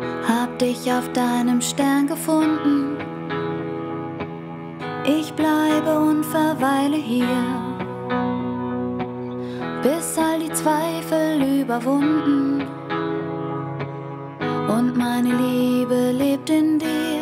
Hab dich auf deinem Stern gefunden. Ich bleibe und verweile hier, bis all die Zweifel überwunden und meine Liebe lebt. in dir.